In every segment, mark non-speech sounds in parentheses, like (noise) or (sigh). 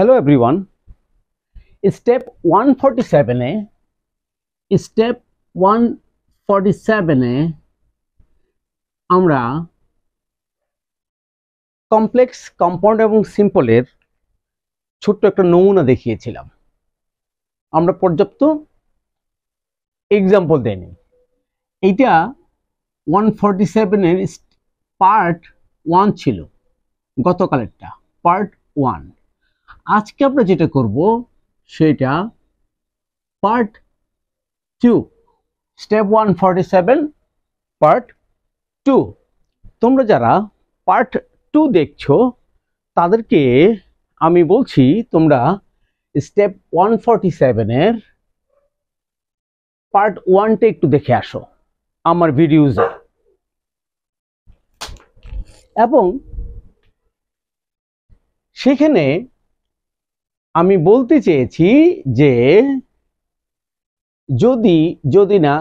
Hello everyone step one forty সেভেনে step one forty সেভেনে আমরা কমপ্লেক্স কম্পাউন্ড এবং সিম্পলের ছোট্ট একটা নমুনা দেখিয়েছিলাম। আমরা পর্যাপ্ত এক্সাম্পল দেয়নি এইটা ওয়ান ফর্টি সেভেনের পার্ট ওয়ান ছিল, গতকালেরটা পার্ট ওয়ান আজকে আমরা যেটা করব, সেটা part two step one forty seven part two তোমরা যারা পার্ট টু দেখছ, তাদেরকে আমি বলছি, তোমরা স্টেপ ওয়ান ফর্টি সেভেনের পার্ট ওয়ানটা একটু দেখে আসো, আমার ভিডিওজে এবং সেখানে আমি বলতে চেয়েছি যে যদি যদি না,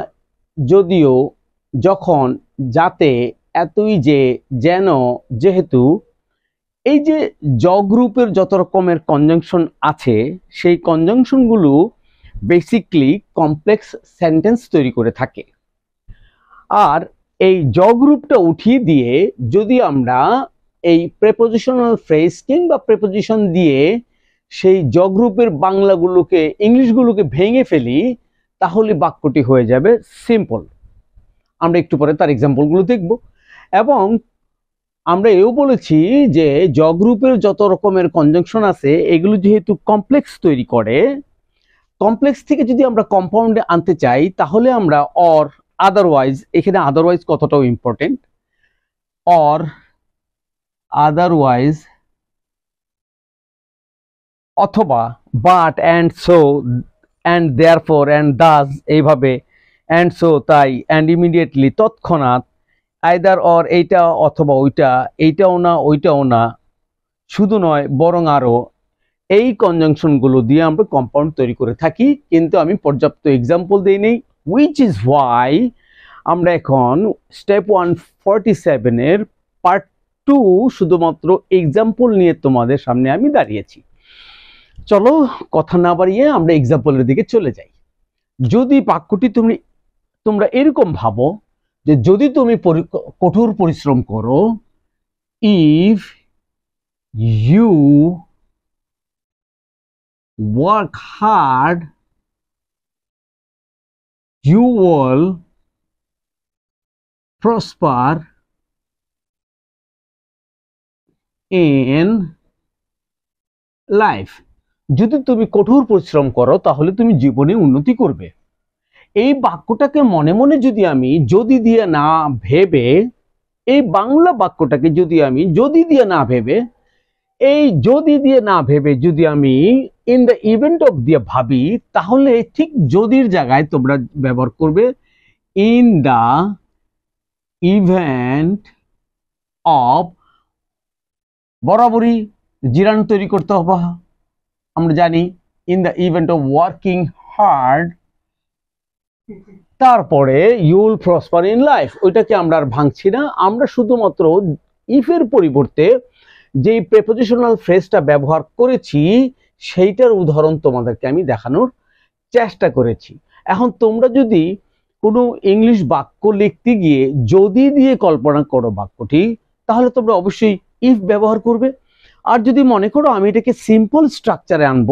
যদিও যখন যাতে এতই যে যেন যেহেতু এই যে জ গ্রুপের যত রকমের কনজাংশন আছে, সেই কনজাংশনগুলো বেসিকলি কমপ্লেক্স সেন্টেন্স তৈরি করে থাকে। আর এই জ গ্রুপটা উঠিয়ে দিয়ে যদি আমরা এই প্রেপোজিশনাল ফ্রেজ কিংবা প্রেপোজিশন দিয়ে সেই জ গ্রুপের বাংলাগুলোকে, ইংলিশগুলোকে ভেঙে ফেলি, তাহলে বাক্যটি হয়ে যাবে সিম্পল আমরা একটু পরে তার এক্সাম্পলগুলো দেখব। এবং আমরা এও বলেছি যে জ গ্রুপের যত রকমের কনজাংশন আছে, এগুলো যেহেতু কমপ্লেক্স তৈরি করে কমপ্লেক্স থেকে যদি আমরা কম্পাউন্ডে আনতে চাই, তাহলে আমরা অর আদারওয়াইজ এখানে আদারওয়াইজ কতটাও ইম্পর্টেন্ট অর আদারওয়াইজ অথবা but and so and therefore and thus এইভাবে অ্যান্ড সো তাই অ্যান্ড ইমিডিয়েটলি তৎক্ষণাৎ আইদার অর এইটা অথবা ওইটা, এইটাও না, ওইটাও না, শুধু নয়, বরং আরও এই কনজাংশনগুলো দিয়ে আমরা কম্পাউন্ড তৈরি করে থাকি। কিন্তু আমি পর্যাপ্ত এক্সাম্পল দিই নেই উইচ ইজ ওয়াই আমরা এখন স্টেপ ওয়ান ফর্টি সেভেনের পার্ট টু শুধুমাত্র এক্সাম্পল নিয়ে তোমাদের সামনে আমি দাঁড়িয়েছি। চলো কথা না বাড়িয়ে আমরা এক্সাম্পলের দিকে চলে যাই। যদি বাক্যটি তুমি, তোমরা এরকম ভাবো যে যদি তুমি কঠোর পরিশ্রম করো if you work hard you will prosper in life. যদি তুমি কঠোর পরিশ্রম করো, তাহলে তুমি জীবনে উন্নতি করবে। এই বাক্যটাকে মনে মনে যদি আমি যদি দিয়ে না ভেবে, এই বাংলা বাক্যটাকে যদি আমি যদি দিয়ে না ভেবে, এই যদি দিয়ে না ভেবে যদি আমি ইন দ্য ইভেন্ট অফ দিয়ে ভাবি, তাহলে ঠিক যদির জায়গায় তোমরা ব্যবহার করবে ইন দ্য ইভেন্ট অফ বরাবরই জিরান তৈরি করতে হবে। আমরা জানি in the event of working hard তারপরে ইউল প্রসপার ইন লাইফ ওইটাকে আমরা আর ভাঙছি না। আমরা শুধুমাত্র ইফের পরিবর্তে যেই প্রেপোজিশনাল ফ্রেজটা ব্যবহার করেছি, সেইটার উদাহরণ তোমাদেরকে আমি দেখানোর চেষ্টা করেছি। এখন তোমরা যদি কোনো ইংলিশ বাক্য লিখতে গিয়ে যদি দিয়ে কল্পনা করো বাক্যটি, তাহলে তোমরা অবশ্যই ইফ ব্যবহার করবে। আর যদি মনে করো আমি এটাকে সিম্পল স্ট্রাকচারে আনব,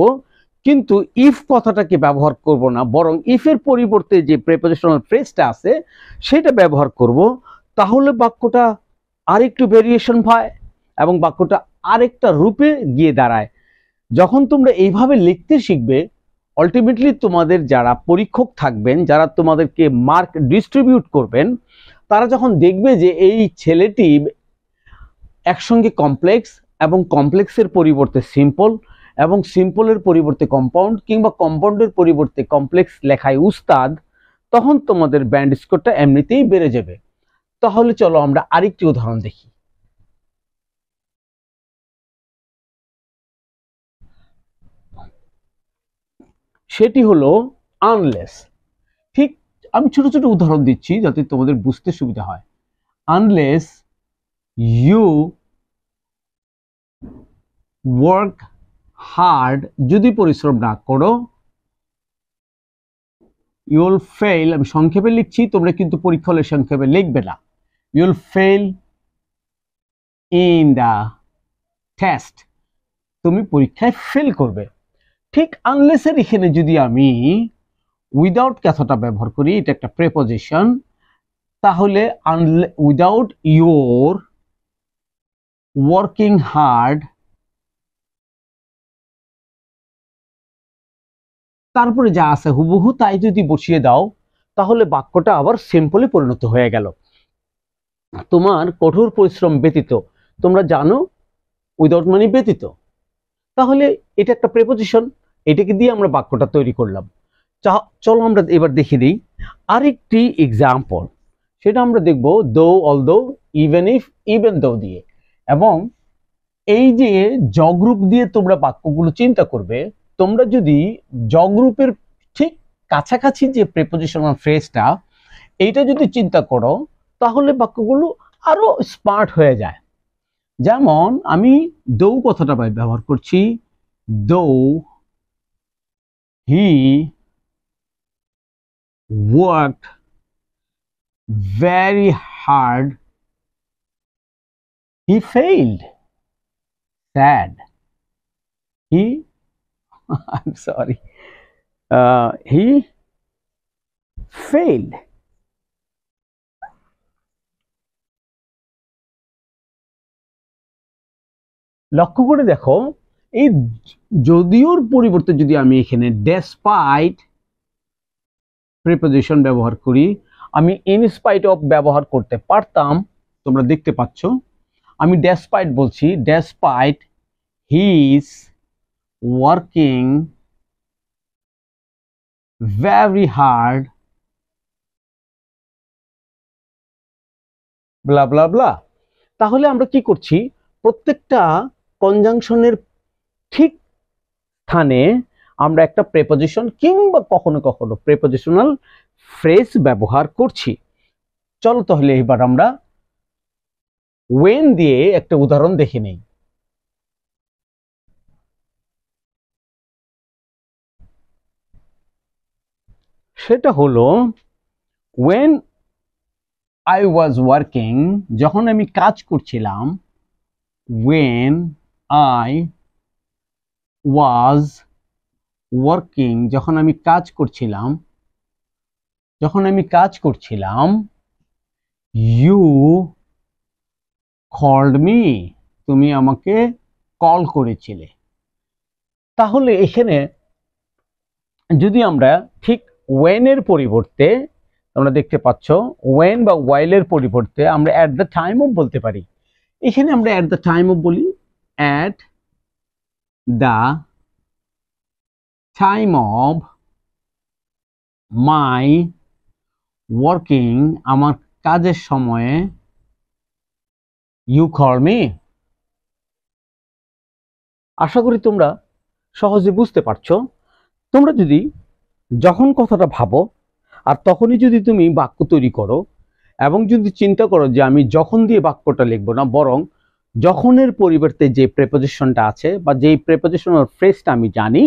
কিন্তু ইফ কথাটাকে ব্যবহার করব না, বরং ইফের পরিবর্তে যে প্রেপোজিশনাল ফ্রেজটা আছে, সেটা ব্যবহার করব, তাহলে বাক্যটা আরেকটু ভেরিয়েশন হয় এবং বাক্যটা আরেকটা রূপে গিয়ে দাঁড়ায়। যখন তোমরা এইভাবে লিখতে শিখবে আলটিমেটলি তোমাদের যারা পরীক্ষক থাকবেন, যারা তোমাদেরকে মার্ক ডিস্ট্রিবিউট করবেন, তারা যখন দেখবে যে এই ছেলেটি একসঙ্গে কমপ্লেক্স এবং কমপ্লেক্সের পরিবর্তে সিম্পল এবং সিম্পলের পরিবর্তে কম্পাউন্ড কিংবা কম্পাউন্ডের পরিবর্তে কমপ্লেক্স লেখায় উস্তাদ, তখন তোমাদের ব্যান্ড স্কোরটা এমনিতেই বেড়ে যাবে। তাহলে চলো আমরা আরেকটি উদাহরণ দেখি। সেটি হলো আনলেস ঠিক আমি ছোট ছোট উদাহরণ দিচ্ছি যাতে তোমাদের বুঝতে সুবিধা হয়। আনলেস ইউ work হার্ড যদি পরিশ্রম না করো ইউল ফেল আমি সংক্ষেপে লিখছি, তোমরা কিন্তু পরীক্ষা হলে সংক্ষেপে লিখবে না। You'll fail in the test তুমি পরীক্ষায় ফেল করবে। ঠিক আনলেসের এখানে যদি আমি উইদাউট কথাটা ব্যবহার করি, এটা একটা প্রেপোজিশন তাহলে উইদাউট ইয়োর ওয়ার্কিং হার্ড তারপরে যা আছে হুবহু তাই যদি বসিয়ে দাও, তাহলে বাক্যটা আবার সিম্পলে পরিণত হয়ে গেল। তোমার কঠোর পরিশ্রম ব্যতীত, তোমরা জানো উইদাউট মানি ব্যতীত। তাহলে এটা একটা প্রেপোজিশন এটাকে দিয়ে আমরা বাক্যটা তৈরি করলাম। চলো আমরা এবার দেখে দিই আরেকটি এক্সাম্পল সেটা আমরা দেখব দো অল দো ইভেন ইফ ইভেন দো দিয়ে। এবং এই যে জগ্রুপ দিয়ে তোমরা বাক্যগুলো চিন্তা করবে তোমরা যদি জগ্রুপের ঠিক কাছাকাছি যে প্রেপোজিশনাল ফ্রেজটা এইটা যদি চিন্তা করো, তাহলে বাক্যগুলো আরও স্মার্ট হয়ে যায়। যেমন, আমি দৌ কথাটা ব্যবহার করছি, though, he, worked very hard, he failed, sad, he (laughs) i'm sorry. Uh, he failed. লক্ষ্য করে দেখো এই যদিওর পরিবর্তে যদি আমি এখানে ডেসপাইট প্রিপোজিশন ব্যবহার করি আমি ইনস্পাইট অফ ব্যবহার করতে পারতাম তোমরা দেখতে পাচ্ছ। আমি ডেসপাইট বলছি despite he working very hard blah blah blah তাহলে আমরা কি করছি? প্রত্যেকটা কনজাংশনের ঠিক স্থানে আমরা একটা প্রেপোজিশন কিংবা কখনো কখনো প্রেপোজিশনাল ফ্রেজ ব্যবহার করছি। চলো তাহলে এবার আমরা ওয়েন দিয়ে একটা উদাহরণ দেখে নেই। সেটা হলো ওয়েন আই ওয়াজ ওয়ার্কিং যখন আমি কাজ করছিলাম ওয়েন আই ওয়াজ ওয়ার্কিং যখন আমি কাজ করছিলাম, যখন আমি কাজ করছিলাম ইউ কল্ড মি তুমি আমাকে কল করেছিলে। তাহলে এখানে যদি আমরা ঠিক ওয়েনের পরিবর্তে তোমরা দেখতে পাচ্ছ ওয়েন বা ওয়াইলের পরিবর্তে আমরা অ্যাট দ্য টাইম অফ বলতে পারি। এখানে আমরা অ্যাট দ্য টাইম অফ বলি at the time of my working আমার কাজের সময়ে ইউ কল মি আশা করি তোমরা সহজে বুঝতে পারছ। তোমরা যদি যখন কথাটা ভাবো, আর তখনই যদি তুমি বাক্য তৈরি করো, এবং যদি চিন্তা করো যে আমি যখন দিয়ে বাক্যটা লিখব না, বরং যখনের পরিবর্তে যে প্রেপোজিশনটা আছে বা যেই প্রেপোজিশনাল ফ্রেজটা আমি জানি,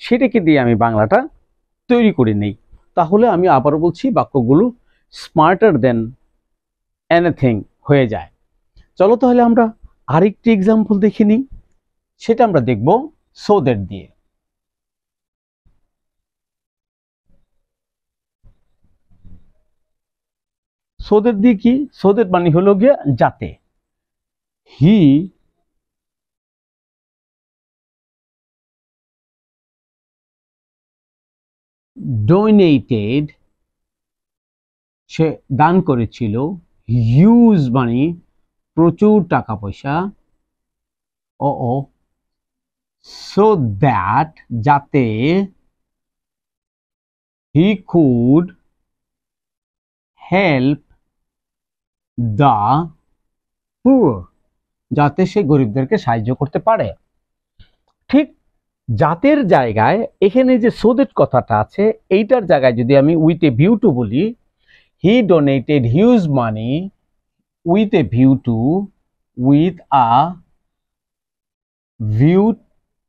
সেটাকে দিয়ে আমি বাংলাটা তৈরি করে নেই, তাহলে আমি আবারও বলছি বাক্যগুলো স্মার্টার দেন এনিথিং হয়ে যায়। চলো তাহলে আমরা আরেকটি এক্সাম্পল দেখে নিই, সেটা আমরা দেখব সোদের দিয়ে। সোদের দিয়ে কি? সোদের মানে হলো গিয়ে যাতে হি ডোনেটেড সে দান করেছিল। হিউজ মানি প্রচুর টাকা পয়সা। ও ও। সো দ্যাট যাতে he could help the poor যাতে সে গরিবদেরকে সাহায্য করতে পারে। ঠিক জাতের জায়গায় এখানে যে সোদেট কথাটা আছে, এইটার জায়গায় যদি আমি উইথ এ ভিউ টু বলি he donated huge money with a view to with a view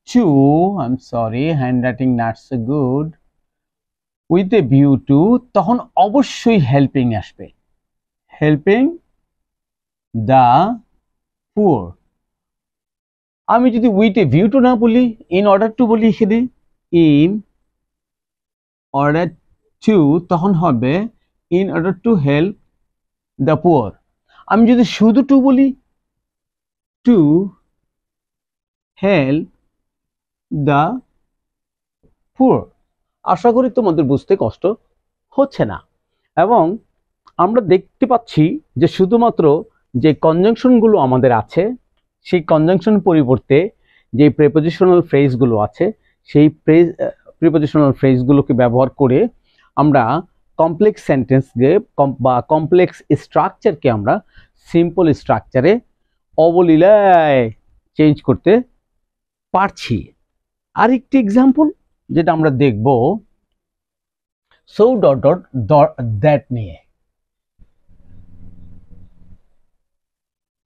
to I am sorry hand writing not so good with a view to তখন অবশ্যই হেল্পিং আসবে। হেল্পিং দ্য পুয়ার আমি যদি with a view two না বলি in order two বলি এখানে in order to তখন হবে in order to help the poor আমি যদি শুধু টু বলি টু হেল্প দ্য পুয়ার আশা করি তোমাদের বুঝতে কষ্ট হচ্ছে না। এবং আমরা দেখতে পাচ্ছি যে শুধুমাত্র যে কনজাংশনগুলো আমাদের আছে, সেই কনজাংশন পরিবর্তে যে প্রেপোজিশনাল ফ্রেজগুলো আছে, সেই ফ্রেজ প্রিপোজিশনাল ফ্রেজগুলোকে ব্যবহার করে আমরা কমপ্লেক্স সেন্টেন্সকে বা কমপ্লেক্স স্ট্রাকচারকে আমরা সিম্পল স্ট্রাকচারে অবলীলায় চেঞ্জ করতে পারছি। আরেকটি এক্সাম্পল যেটা আমরা দেখব সো ডট ডট দ্যাট নিয়ে।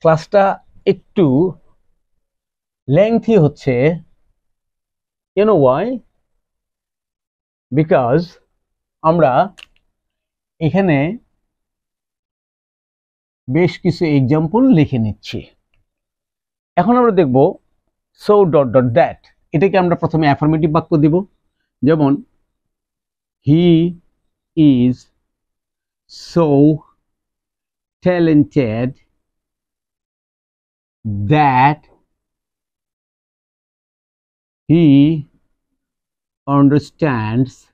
ক্লাসটা একটু লেংথি হচ্ছে। ইউনো ওয়াই বিকজ আমরা এখানে বেশ কিছু এক্সাম্পল লিখে নিচ্ছি। এখন আমরা দেখব সো ডট ডট দ্যাট এটাকে আমরা প্রথমে অ্যাফার্মেটিভ বাক্য দিব। যেমন he is so talented that he understands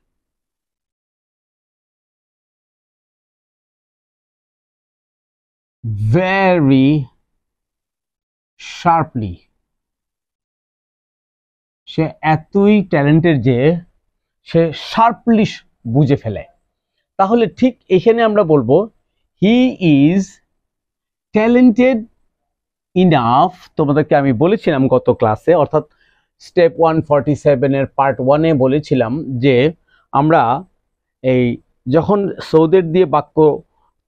very sharply. সে এতই ট্যালেন্টেড যে সে শার্পলি বুঝে ফেলে। তাহলে ঠিক এখানে আমরা বলব হি ইজ ট্যালেন্টেড ইনাফ তোমাদেরকে আমি বলেছিলাম গত ক্লাসে অর্থাৎ স্টেপ ওয়ান ফর্টি সেভেনের পার্ট ওয়ানে বলেছিলাম যে আমরা এই যখন সৌদের দিয়ে বাক্য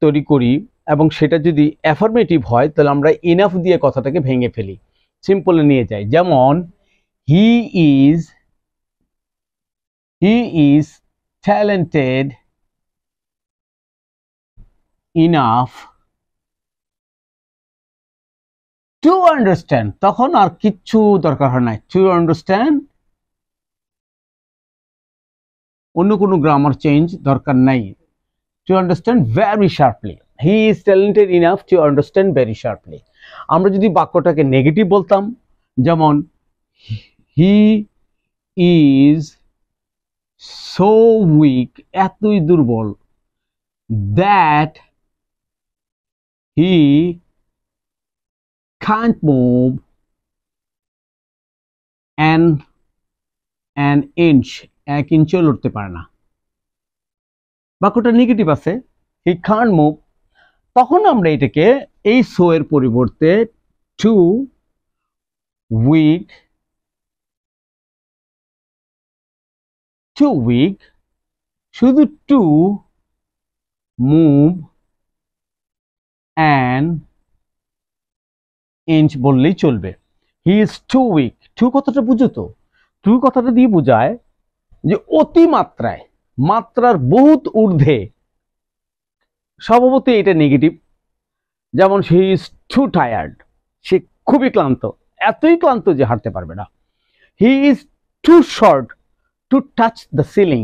তৈরি করি এবং সেটা যদি অ্যাফার্মেটিভ হয়, তাহলে আমরা ইনাফ দিয়ে কথাটাকে ভেঙে ফেলি। সিম্পলে নিয়ে যাই। যেমন he is he is talented enough to understand তখন আর কিচ্ছু দরকার হয় না টু আন্ডারস্ট্যান্ড অন্য কোনো গ্রামার চেঞ্জ দরকার নাই। To understand very sharply he is talented enough to understand very sharply আমরা যদি বাক্যটাকে নেগেটিভ বলতাম, যেমন হি ইজ সো উইক এতই দুর্বল that he can't move an an inch, এক ইঞ্চিও লড়তে পারে না। বাক্যটা নেগেটিভ আছে। হি খান মুভ তখন আমরা এটাকে এই সো এর পরিবর্তে টু উইক টু উইক শুধু টু মুভ অ্যান্ড ইঞ্চ বললেই চলবে। He is too weak to কথাটা বুঝো তো। টু কথাটা দিয়ে বোঝায় যে অতি মাত্রায় মাত্রার বহুত ঊর্ধ্বে স্বভাবতই এটা নেগেটিভ যেমন হি ইজ টু টায়ার্ড সে খুবই ক্লান্ত। এতই ক্লান্ত যে হাঁটতে পারবে না। He is too short to touch the ceiling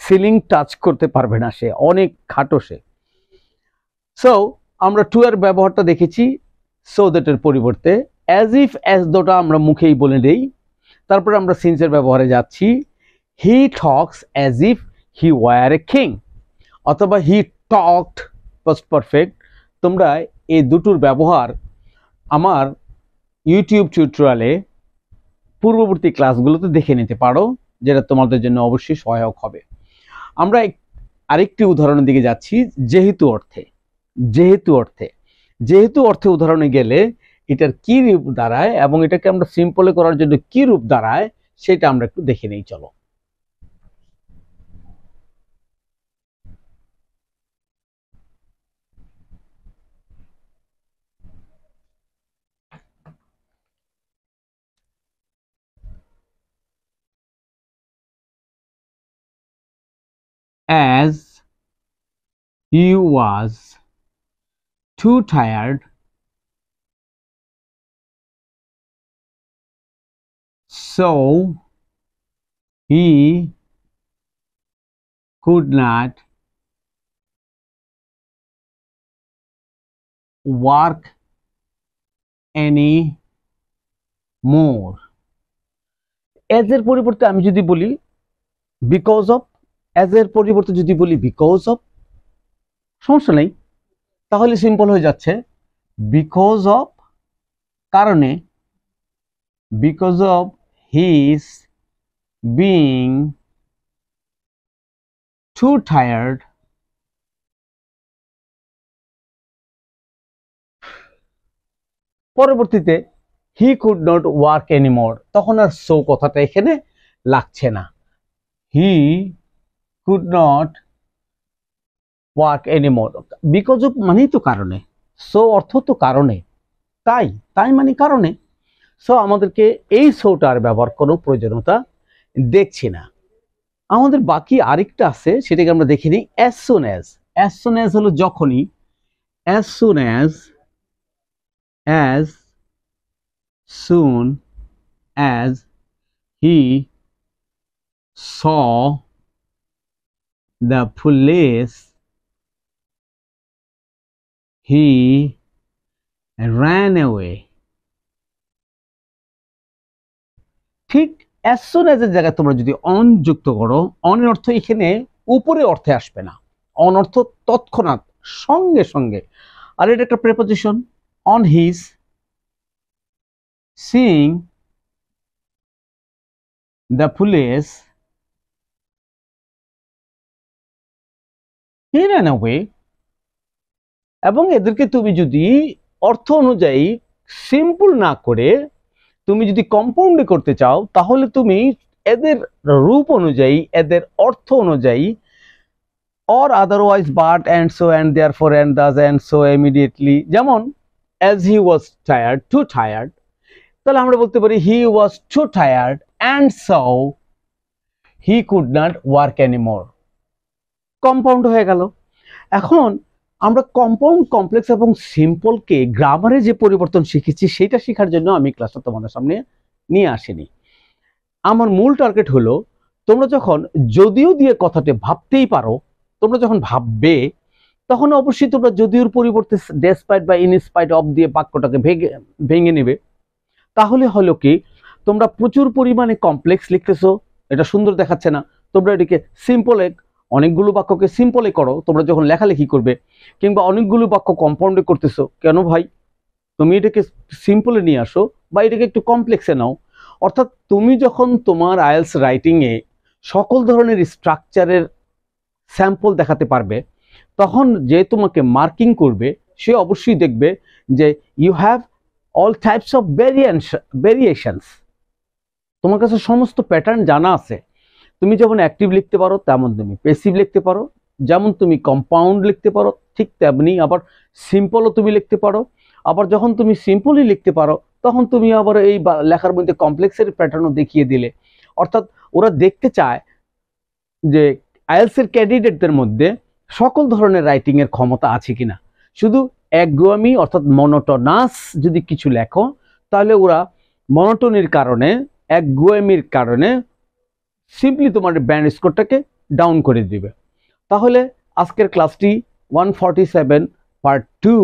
ceiling touch করতে পারবে না সে। অনেক খাটো সে। সো আমরা টু এর ব্যবহারটা দেখেছি। সো দ্যাটের পরিবর্তে অ্যাজ ইফ অ্যাজ দোটা আমরা মুখেই বলে দেই, তারপরে আমরা সিন্সের ব্যবহারে যাচ্ছি he talks as if he were a king অথবা হি টকড ফার্স্ট পারফেক্ট তোমরা এই দুটোর ব্যবহার আমার ইউটিউব টিউটোরিয়ালে পূর্ববর্তী ক্লাসগুলোতে দেখে নিতে পারো, যেটা তোমাদের জন্য অবশ্যই সহায়ক হবে। আমরা আরেকটি উদাহরণের দিকে যাচ্ছি, যেহেতু অর্থে। যেহেতু অর্থে। যেহেতু অর্থে উদাহরণে গেলে এটার কি রূপ দাঁড়ায় এবং এটাকে আমরা সিম্পলে করার জন্য কি রূপ দাঁড়ায়, সেটা আমরা একটু দেখে নেই, চলো। As he was too tired. So, he could not work any more. As এর পরিবর্তে আমি যদি বলি বিকজ অফ এজ এর পরিবর্তে যদি বলি বিকজ অফ সমস্যা নেই। তাহলে সিম্পল হয়ে যাচ্ছে বিকজ অফ কারণে because of his being too tired পরবর্তীতে he could not work anymore তখন আর সো কথাটা এখানে লাগছে না। He could not work anymore because of মানেই তো কারণে সো অর্থ তো কারণে তাই তাই মানে কারণে সো আমাদেরকে এই শোটার ব্যবহার কোনো প্রয়োজনীয়তা দেখছি না। আমাদের বাকি আরেকটা আছে সেটাকে আমরা দেখে নিই। As soon as as soon as হলো যখনই as soon as as soon as he saw the police, he ran away. ঠিক অ্যাজ সুন অ্যাজ এর জায়গায় তোমরা যদি অন যুক্ত করো অনের অর্থ এখানে উপরে অর্থে আসবে না। অন অর্থ তৎক্ষণাৎ, সঙ্গে সঙ্গে। আর এটা একটা preposition on his seeing the police. He ran away. এবং এদেরকে তুমি যদি অর্থ অনুযায়ী সিম্পল না করে তুমি যদি কম্পাউন্ডে করতে চাও, তাহলে তুমি এদের রূপ অনুযায়ী, এদের অর্থ অনুযায়ী or otherwise but and so and therefore and thus and so immediately যেমন as he was tired too tired তাহলে আমরা বলতে পারি he was too tired and so he could not work anymore compound হয়ে গেল। এখন আমরা কম্পাউন্ড কমপ্লেক্স এবং সিম্পলকে গ্রামারে যে পরিবর্তন শিখেছি, সেটা শেখার জন্য আমি ক্লাসটা তোমাদের সামনে নিয়ে আসিনি। আমার মূল টার্গেট হলো, তোমরা যখন যদিও দিয়ে কথাটি ভাবতেই পারো, তোমরা যখন ভাববে, তখন অবশ্যই তোমরা যদিওর পরিবর্তে ডেসপাইট বা ইনস্পাইট অফ দিয়ে বাক্যটাকে ভেঙে ভেঙে নেবে। তাহলে হলো কি, তোমরা প্রচুর পরিমাণে কমপ্লেক্স লিখতেছো, এটা সুন্দর দেখাচ্ছে না, তোমরা এটিকে সিম্পলে অনেকগুলো বাক্যকে সিম্পলে করো, তোমরা যখন লেখালেখি করবে, কিংবা অনেকগুলো বাক্য কম্পাউন্ডে করতেছো, কেন ভাই? তুমি এটাকে সিম্পলে নিয়ে আসো, বা এটাকে একটু কমপ্লেক্সে নাও। অর্থাৎ তুমি যখন তোমার আয়েলস রাইটিংয়ে সকল ধরনের স্ট্রাকচারের স্যাম্পল দেখাতে পারবে, তখন যে তোমাকে মার্কিং করবে, সে অবশ্যই দেখবে যে you have all types of variance variations তোমার কাছে সমস্ত প্যাটার্ন জানা আছে। তুমি যেমন অ্যাক্টিভ লিখতে পারো, তেমন তুমি পেসিভ লিখতে পারো। যেমন তুমি কম্পাউন্ড লিখতে পারো, ঠিক তেমনি আবার সিম্পলও তুমি লিখতে পারো। আবার যখন তুমি সিম্পলই লিখতে পারো, তখন তুমি আবার এই লেখার মধ্যে কমপ্লেক্সের প্যাটার্নও দেখিয়ে দিলে। অর্থাৎ ওরা দেখতে চায় যে আইএলসের ক্যান্ডিডেটদের মধ্যে সকল ধরনের রাইটিংয়ের ক্ষমতা আছে কিনা। শুধু একগুয়ামি অর্থাৎ মনোটনাস যদি কিছু লেখো, তাহলে ওরা মনোটনির কারণে একগুয়ামির কারণে সিম্পলি তোমার ব্যান্ড স্কোরটাকে ডাউন করে দিবে। তাহলে আজকের ক্লাসটি one forty seven part two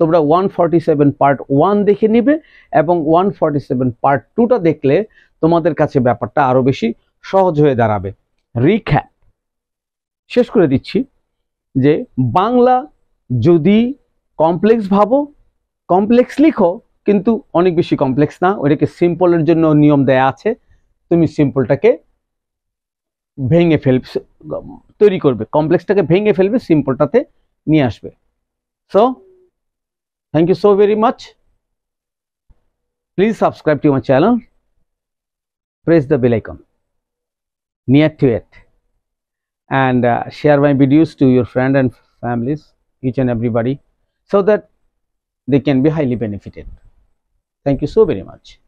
তোমরা one forty seven part one দেখে নিবে এবং ওয়ান ফর্টি সেভেন পার্ট টুটা দেখলে তোমাদের কাছে ব্যাপারটা আরও বেশি সহজ হয়ে দাঁড়াবে। রিখ্যাপ শেষ করে দিচ্ছি যে বাংলা যদি কমপ্লেক্স ভাবো কমপ্লেক্স লিখো, কিন্তু অনেক বেশি কমপ্লেক্স না, ওইটাকে সিম্পলের জন্য নিয়ম দেয়া আছে। তুমি সিম্পলটাকে ভেঙে ফেলবে তৈরি করবে কমপ্লেক্সটাকে ভেঙে ফেলবে সিম্পলটাতে নিয়ে আসবে so thank you so very much please subscribe to my channel press the bell icon near to it and uh, share my videos to your friend and families each and everybody so that they can be highly benefited thank you so very much